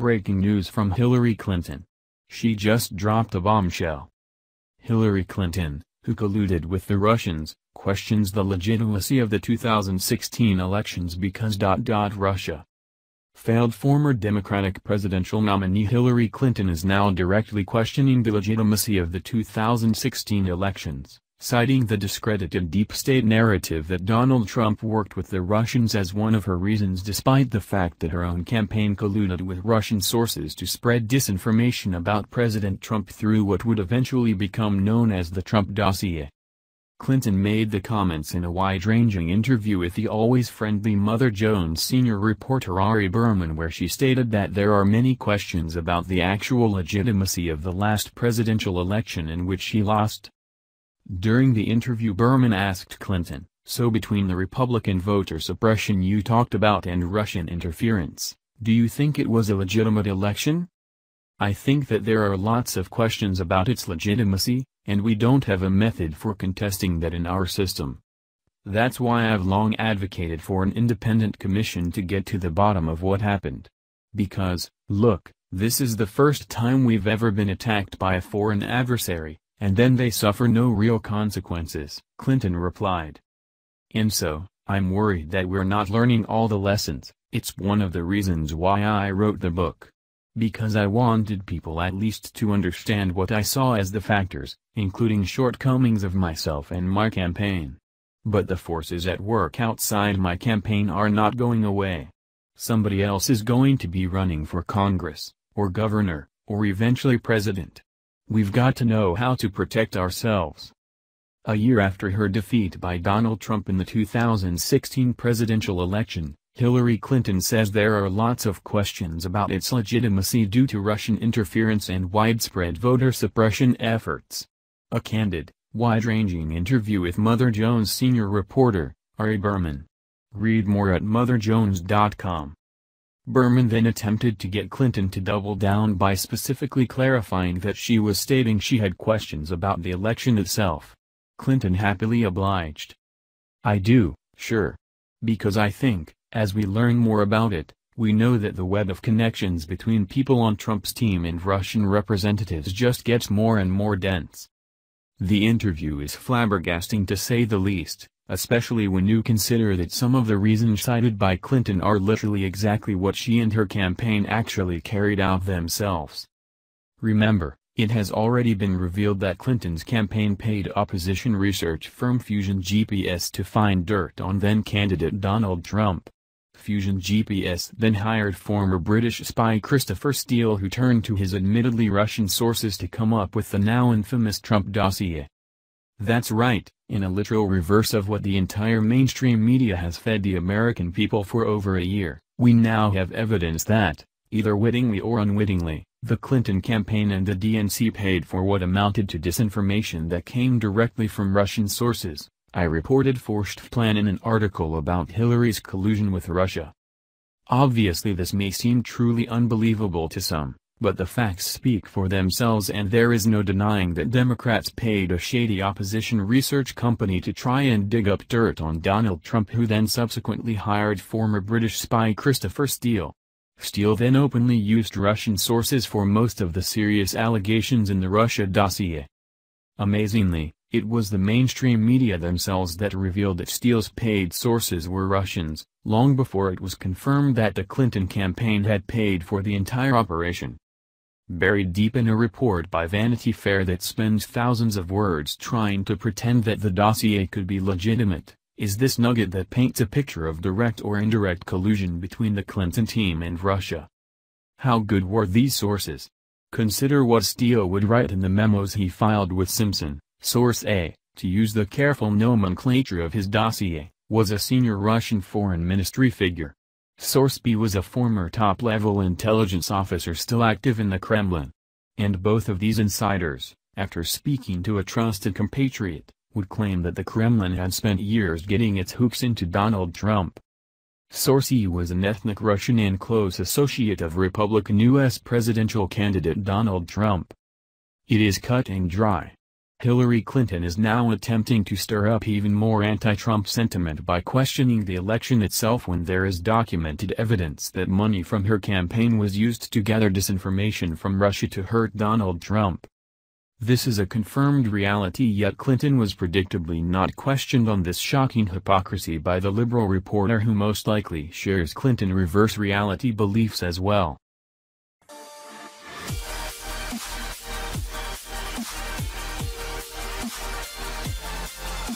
breaking news from Hillary Clinton. She just dropped a bombshell. Hillary Clinton, who colluded with the Russians, questions the legitimacy of the 2016 elections because. Russia. Failed former Democratic presidential nominee Hillary Clinton is now directly questioning the legitimacy of the 2016 elections citing the discredited deep state narrative that Donald Trump worked with the Russians as one of her reasons despite the fact that her own campaign colluded with Russian sources to spread disinformation about President Trump through what would eventually become known as the Trump dossier. Clinton made the comments in a wide-ranging interview with the always friendly Mother Jones senior reporter Ari Berman where she stated that there are many questions about the actual legitimacy of the last presidential election in which she lost. During the interview Berman asked Clinton, so between the Republican voter suppression you talked about and Russian interference, do you think it was a legitimate election? I think that there are lots of questions about its legitimacy, and we don't have a method for contesting that in our system. That's why I've long advocated for an independent commission to get to the bottom of what happened. Because, look, this is the first time we've ever been attacked by a foreign adversary, and then they suffer no real consequences, Clinton replied. And so, I'm worried that we're not learning all the lessons, it's one of the reasons why I wrote the book. Because I wanted people at least to understand what I saw as the factors, including shortcomings of myself and my campaign. But the forces at work outside my campaign are not going away. Somebody else is going to be running for Congress, or governor, or eventually president. We've got to know how to protect ourselves. A year after her defeat by Donald Trump in the 2016 presidential election, Hillary Clinton says there are lots of questions about its legitimacy due to Russian interference and widespread voter suppression efforts. A candid, wide-ranging interview with Mother Jones senior reporter, Ari Berman. Read more at motherjones.com. Berman then attempted to get Clinton to double down by specifically clarifying that she was stating she had questions about the election itself. Clinton happily obliged. I do, sure. Because I think, as we learn more about it, we know that the web of connections between people on Trump's team and Russian representatives just gets more and more dense. The interview is flabbergasting to say the least especially when you consider that some of the reasons cited by Clinton are literally exactly what she and her campaign actually carried out themselves. Remember, it has already been revealed that Clinton's campaign paid opposition research firm Fusion GPS to find dirt on then-candidate Donald Trump. Fusion GPS then hired former British spy Christopher Steele who turned to his admittedly Russian sources to come up with the now infamous Trump dossier. That's right, in a literal reverse of what the entire mainstream media has fed the American people for over a year, we now have evidence that, either wittingly or unwittingly, the Clinton campaign and the DNC paid for what amounted to disinformation that came directly from Russian sources, I reported Plan in an article about Hillary's collusion with Russia. Obviously this may seem truly unbelievable to some, but the facts speak for themselves and there is no denying that Democrats paid a shady opposition research company to try and dig up dirt on Donald Trump who then subsequently hired former British spy Christopher Steele. Steele then openly used Russian sources for most of the serious allegations in the Russia dossier. Amazingly, it was the mainstream media themselves that revealed that Steele's paid sources were Russians, long before it was confirmed that the Clinton campaign had paid for the entire operation buried deep in a report by Vanity Fair that spends thousands of words trying to pretend that the dossier could be legitimate, is this nugget that paints a picture of direct or indirect collusion between the Clinton team and Russia. How good were these sources? Consider what Steele would write in the memos he filed with Simpson. Source A, to use the careful nomenclature of his dossier, was a senior Russian foreign ministry figure. Source B was a former top-level intelligence officer still active in the Kremlin. And both of these insiders, after speaking to a trusted compatriot, would claim that the Kremlin had spent years getting its hooks into Donald Trump. Source E was an ethnic Russian and close associate of Republican U.S. presidential candidate Donald Trump. It is cut and dry. Hillary Clinton is now attempting to stir up even more anti-Trump sentiment by questioning the election itself when there is documented evidence that money from her campaign was used to gather disinformation from Russia to hurt Donald Trump. This is a confirmed reality yet Clinton was predictably not questioned on this shocking hypocrisy by the liberal reporter who most likely shares Clinton reverse reality beliefs as well. プレゼント